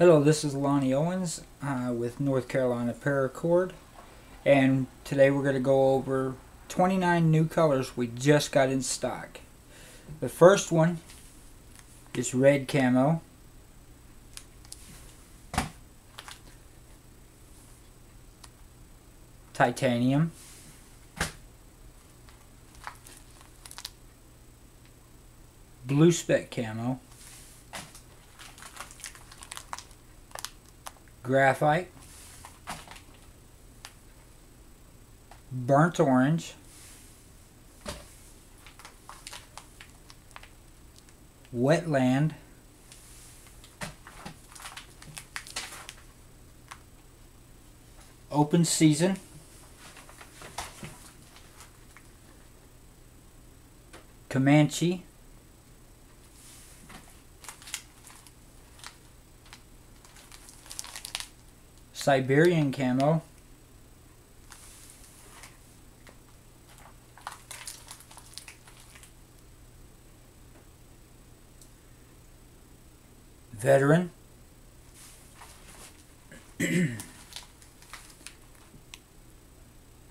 Hello, this is Lonnie Owens uh, with North Carolina Paracord, and today we're going to go over 29 new colors we just got in stock. The first one is red camo. Titanium. Blue spec camo. Graphite, burnt orange, wetland, open season, Comanche, Siberian camo. Veteran.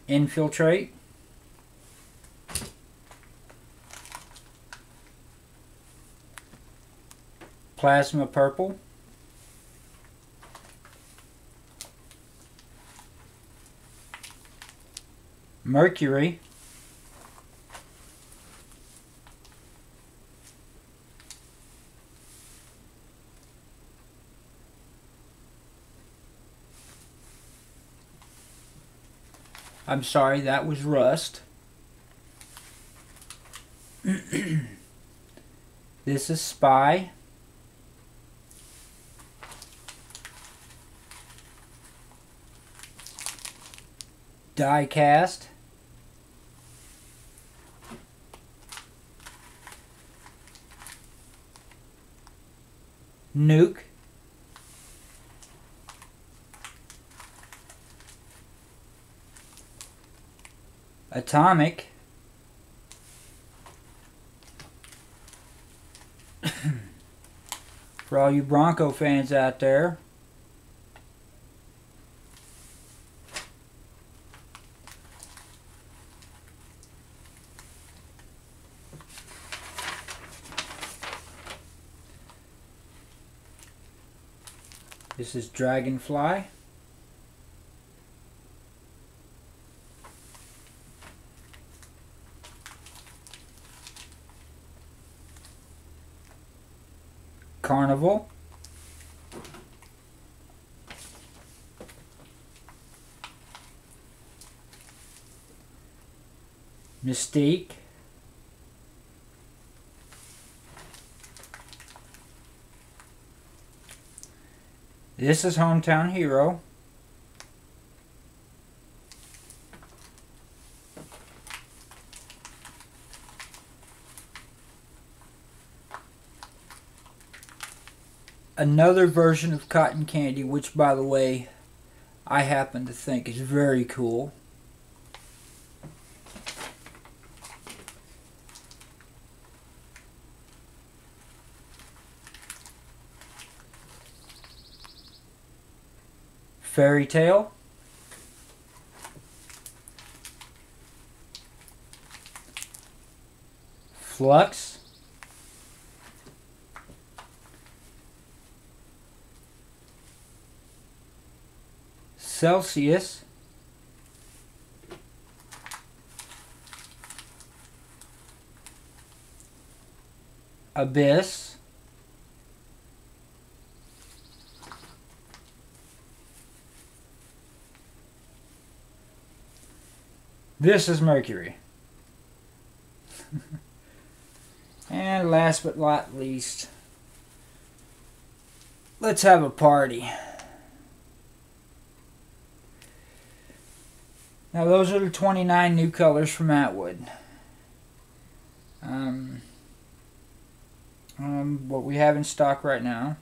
Infiltrate. Plasma purple. Mercury. I'm sorry, that was rust. this is Spy. Die nuke. Atomic. For all you Bronco fans out there. This is Dragonfly. Carnival. Mystique. This is Hometown Hero. Another version of cotton candy, which by the way, I happen to think is very cool. Fairy Tale. Flux. Celsius. Abyss. This is Mercury. and last but not least, let's have a party. Now those are the 29 new colors from Atwood. Um, um, what we have in stock right now.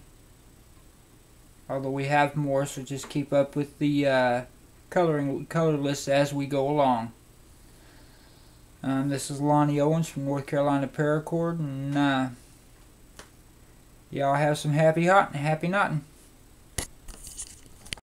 Although we have more, so just keep up with the uh, coloring color list as we go along. Um, this is Lonnie Owens from North Carolina Paracord, and uh, y'all have some happy hot and happy knotting.